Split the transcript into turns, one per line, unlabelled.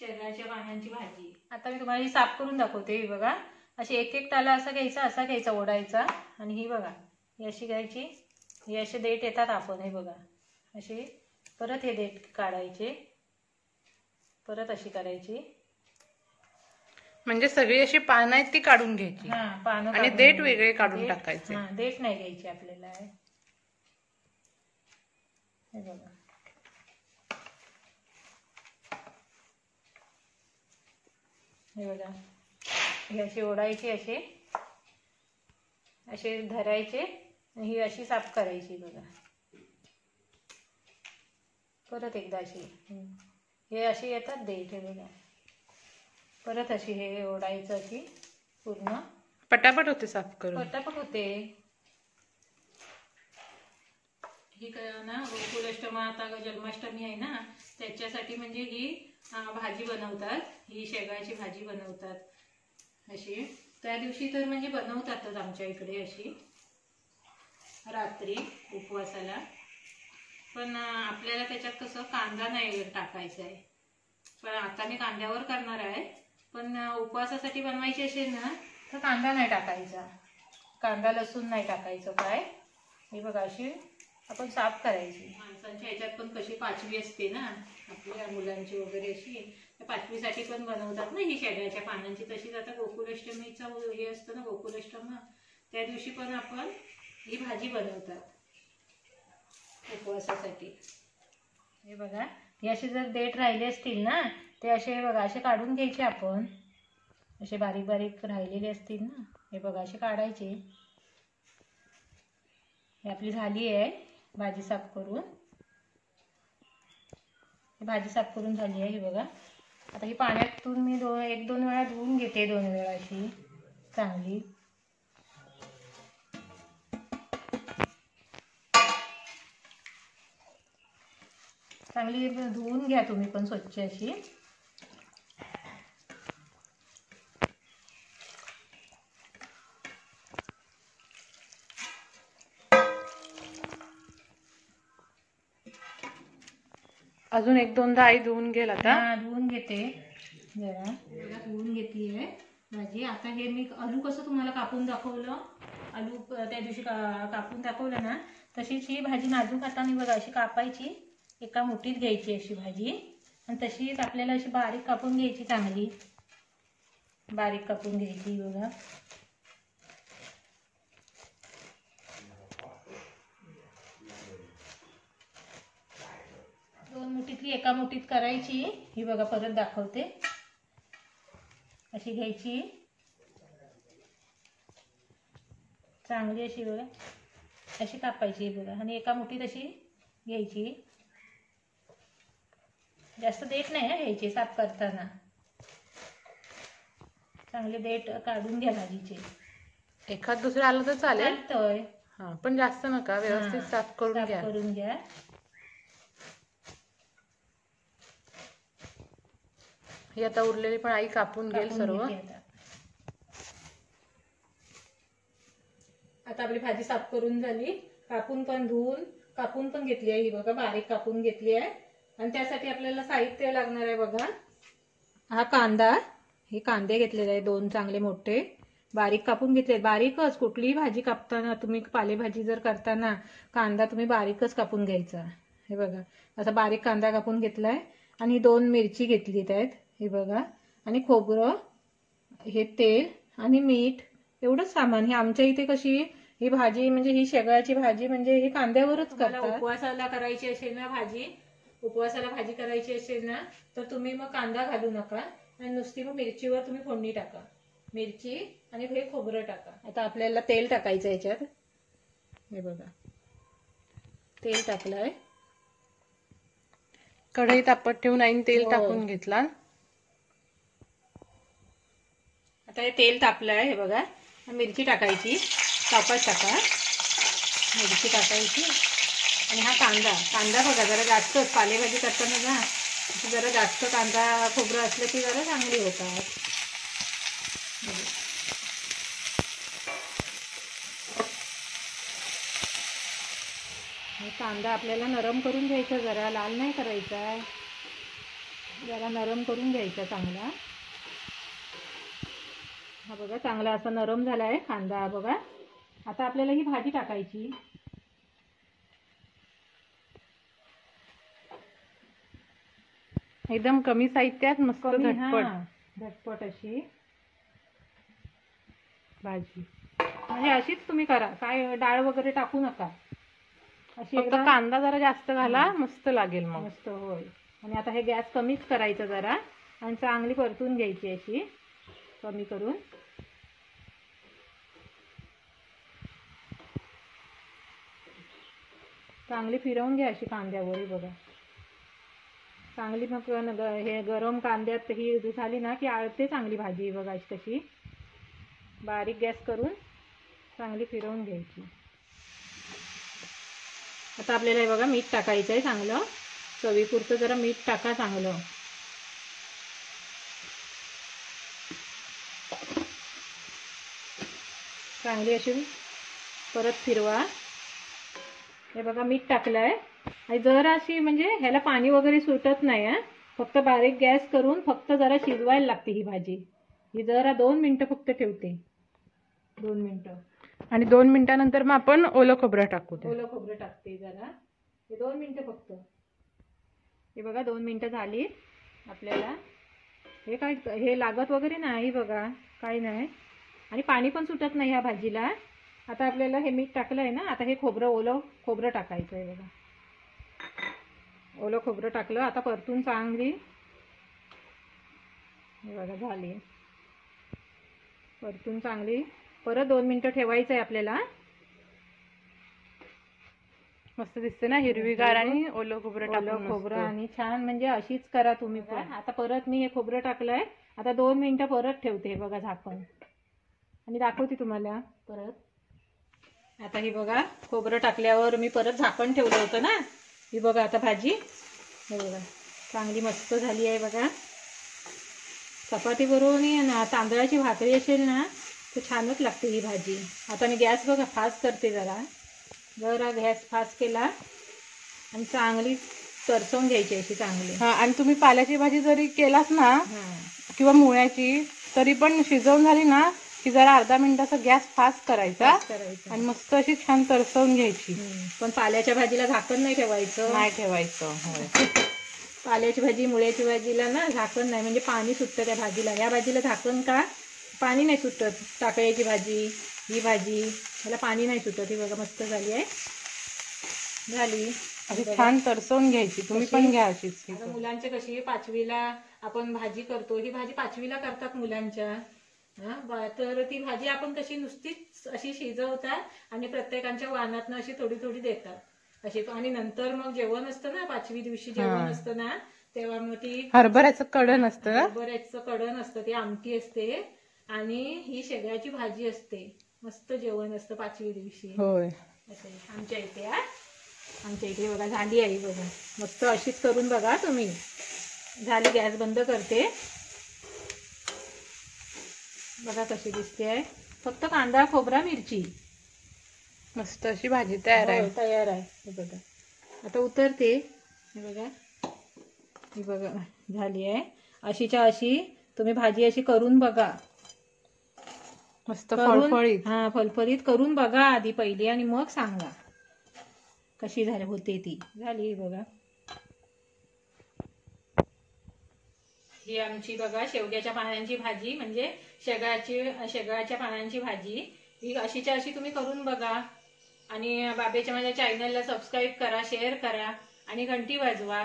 शेगळ्याच्या पानांची भाजी. आता मी तुम्हाला ही साफ करून दाखवते ही बघा. अशी एक एक ताला असा घ्यायचा असा घ्यायचा ओढायचा. आणि ही बघा ही अशी घ्यायची. ही असे देठ येतात आपण हे बघा. अशी परत हे देठ काढायचे. परत अशी करायची.
म्हणजे सगळी अशी पानं आहेत ती काढून घ्यायची.
हा पानं
आणि
काढून
देठ. वेगळे काढून टाकायचे.
हा देठ नाही घ्यायची आपल्याला. हे बघा. हे बघा. हे अशी ओढायची असे. असे धरायचे आणि ही अशी साफ करायची बघा. परत एकदा अशी. हम्म. हे अशी येतात देठ हे बघा. परत अशी हे ओढायचं अशी पूर्ण.
पटापट होते साफ करून.
पटापट होते. ही क- ना गोकुलाष्टमी आता जन्माष्टमी आहे ना त्याच्यासाठी म्हणजे ही भाजी बनवतात. ही शेगाची भाजी बनवतात. अशी. त्या दिवशी तर म्हणजे बनवतातच आमच्या इकडे अशी. रात्री उपवासाला. पण आपल्याला त्याच्यात कसं कांदा नाही टाकायचा आहे. पण आता मी कांद्यावर करणार आहे. पण उपवासासाठी बनवायची असेल ना तर कांदा नाही टाकायचा. कांदा लसूण नाही टाकायचं काय? हे बघा अशी आपण साफ करायची. माणसांच्या ह्याच्यात पण कशी पाचवी असते ना आपल्या मुलांची वगैरे अशी. पाचवीसाठी पण बनवतात ना ही शेड्याच्या पानांची. तशीच आता गोकुलाष्टमीचा हे असतं ना गोकुलाष्टमी. त्या दिवशी पण आपण ही भाजी बनवतात उपवासासाठी. हे बघा हे असे जर देठ राहिले असतील ना ते असे हे बघा असे काढून घ्यायचे आपण. असे बारीक बारीक राहिलेले असतील ना हे बघा असे काढायचे. हे आपली झाली आहे भाजी साफ करून. भाजी साफ करून झाली आहे ही बघा. आता ही पाण्यातून मी दोन एक दोन वेळा धुवून घेते दोन वेळा अशी चांगली. चांगली धुवून घ्या तुम्ही पण स्वच्छ अशी.
अजून एक दोनदा आई धुवून घेल आता.
हा धुवून घेते. जरा. धुवून घेतलीये भाजी आता हे मी आलू कसं तुम्हाला कापून दाखवलं? आलू त्या दिवशी का कापून दाखवलं ना तशीच ही भाजी नाजूक हाताने बघा अशी कापायची. एका मुठीत घ्यायची अशी भाजी. आणि तशीच आपल्याला अशी बारीक कापून घ्यायची चांगली. बारीक कापून घ्यायची बघा. दोन मुठीतली एका मुठीत करायची. ही बघा परत दाखवते. अशी घ्यायची. चांगली अशी बघा. अशी कापायची बघा. आणि एका मुठीत अशी घ्यायची. जास्त देठ नाही घ्यायची साफ करताना. चांगले देठ काढून घ्या भाजीचे.
एखाद दुसरं आलं तर चालेल. हा पण जास्त नका. व्यवस्थित. साफ करून घ्या.
करून घ्या.
ही आता उरलेली पण आई कापून घेईल सर्व.
आता. आता आपली भाजी साफ करून झाली. कापून पण धुवून कापून पण घेतली आहे ही बघा बारीक कापून घेतली आहे. आणि त्यासाठी आपल्याला साहित्य लागणार आहे बघा. हा कांदा हे कांदे घेतलेले आहे दोन चांगले मोठे. बारीक कापून घेतले बारीकच कुठलीही भाजी कापताना तुम्ही पालेभाजी जर करताना कांदा तुम्ही बारीकच कापून घ्यायचा. हे बघा असा बारीक कांदा कापून घेतलाय. आणि दोन मिरची घेतली आहेत. हे बघा. आणि खोबरं हे तेल आणि मीठ एवढंच सामान. हे आमच्या इथे कशी ही भाजी म्हणजे ही शेगळ्याची भाजी म्हणजे ही कांद्यावरच करतात. उपवासाला करायची असेल ना भाजी उपवासाला भाजी करायची असेल ना तर तुम्ही मग कांदा घालू नका आणि नुसती मग मिरचीवर तुम्ही फोडणी टाका. मिरची आणि हे खोबरं टाका. आता आपल्याला तेल टाकायचं याच्यात. हे बघा. तेल टाकलंय.
कढई तापत ठेवून आईन तेल
हो.
टाकून घेतला
आता हे तेल आहे हे बघा. मिरची टाकायची. कापत टाका. मिरची टाकायची. आणि हा कांदा. कांदा बघा जरा जास्तच पालेभाजी करताना ना जरा जास्त कांदा खोबरं असलं की जरा चांगली होतात. कांदा आपल्याला नरम करून घ्यायचा जरा. लाल नाही करायचा. जरा नरम करून घ्यायचा चांगला. हा बघा चांगला असा नरम झाला आहे कांदा बघा. आता आपल्याला ही भाजी टाकायची.
एकदम कमी साहित्यात मस्त झटपट.
झटपट अशी
भाजी.
म्हणजे अशीच तुम्ही करा. काय डाळ वगैरे टाकू नका. अशी
फक्त कांदा जरा जास्त घाला मस्त लागेल मग.
मस्त होय आणि आता हे गॅस कमीच करायचं जरा. आणि चांगली परतून घ्यायची अशी. कमी करून. चांगली फिरवून घ्या अशी कांद्यावर बघा. चांगली मग न- ग- हे गरम कांद्यात ही झाली ना की आळते चांगली भाजी बघा अशी तशी. बारीक गॅस करून चांगली फिरवून घ्यायची. आता आपल्याला हे बघा मीठ टाकायचं आहे चांगलं. चवीपुरतं जरा मीठ टाका चांगलं. चांगली अशी. परत फिरवा. हे बघा मीठ टाकलं आहे आणि जरा अशी म्हणजे ह्याला पाणी वगैरे सुटत नाही हा. फक्त बारीक गॅस करून फक्त जरा शिजवायला लागते ही भाजी. ही जरा दोन मिनटं फक्त ठेवते. दोन मिनटं.
आणि दोन मिनिटानंतर मग आपण ओलं खोबरं टाकू
ओलं खोबरं टाकते जरा. हे दोन मिनटं फक्त. हे बघा दोन मिनटं झाली आपल्याला. हे काय हे लागत वगैरे नाही बघा. काही नाही. आणि पाणी पण सुटत नाही ह्या भाजीला. आता आपल्याला हे मीठ टाकलं आहे ना आता हे खोबरं ओलं खोबरं टाकायचं आहे बघा. ओलं खोबरं टाकलं आता परतून चांगली. हे बघा झाली. परतून चांगली. परत दोन मिनटं ठेवायचं आहे आपल्याला.
मस्त दिसते ना हिरवीगार आणि ओलं खोबरं टाकून
खोबरं. आणि छान म्हणजे अशीच करा तुम्ही पण. आता परत मी हे खोबरं टाकलंय. आता दोन मिनिटं परत ठेवते बघा झाकण. आणि दाखवते तुम्हाला. परत. आता ही बघा खोबरं टाकल्यावर मी परत झाकण ठेवलं होतं ना? ही बघा आता भाजी. हे बघा चांगली मस्त झाली आहे बघा. चपाती बरोबर ना तांदळाची भाकरी असेल ना तर छानच लागते ही भाजी. आता मी गॅस बघा फास्ट करते जरा. जरा गॅस फास्ट केला आणि चांगली तरसवून घ्यायची अशी चांगली.
हा आणि तुम्ही पाल्याची भाजी जरी केलात ना किंवा मुळ्याची तरी पण शिजवून झाली ना की जरा अर्धा मिनिटाचा गॅस फास्ट करायचा
करायचं.
आणि मस्त अशी छान तरसवून घ्यायची.
पण पाल्याच्या भाजीला झाकण नाही ठेवायचं.
नाही ठेवायचं होय.
पाल्याची भाजी मुळ्याची भाजीला ना झाकण नाही. म्हणजे पाणी सुटतं त्या भाजीला. या भाजीला झाकण का? पाणी नाही सुटत. टाकळ्याची भाजी ही भाजी ह्याला पाणी नाही सुटत. ही बघा मस्त झाली आहे. झाली.
अशी छान तरसवून घ्यायची. तुम्ही पण घ्या अशीच.
आता मुलांचे कशी पाचवीला आपण भाजी करतो. ही भाजी पाचवीला करतात मुलांच्या. हा तर ती भाजी आपण कशी नुसतीच अशी शिजवतात आणि प्रत्येकांच्या वाहनातनं अशी थोडी थोडी देतात. अशी आणि नंतर मग जेवण असतं ना पाचवी दिवशी जेवण असतं ना तेव्हा मग ती
हरभऱ्याचं कडण असतं. ना
बऱ्याच कडण असतं ती आमटी असते आणि ही शेगळ्याची भाजी असते. मस्त जेवण असतं पाचवी दिवशी.
होय.
आमच्या इथे आमच्या इथे बघा झाली आहे बघा. मस्त अशीच करून बघा तुम्ही. झाली गॅस बंद करते. बघा कशी दिसते आहे. फक्त कांदा खोबरा मिरची.
मस्त अशी भाजी तयार आहे.
होय, तयार आहे. हे बघा. आता उतरते. हे बघा. ही बघा झाली आहे. अशीच्या अशी तुम्ही भाजी अशी करून बघा.
मस्त फळफळीत.
हा फलफलीत करून बघा आधी पहिली आणि मग सांगा. कशी झाली होते ती. झाली बघा. ही आमची बघा शेवग्याच्या पानांची भाजी म्हणजे शेगाची शेगाच्या पानांची भाजी ही अशीच्या अशी तुम्ही करून बघा. आणि बाबेच्या माझ्या चॅनलला सबस्क्राईब करा शेअर करा आणि घंटी वाजवा.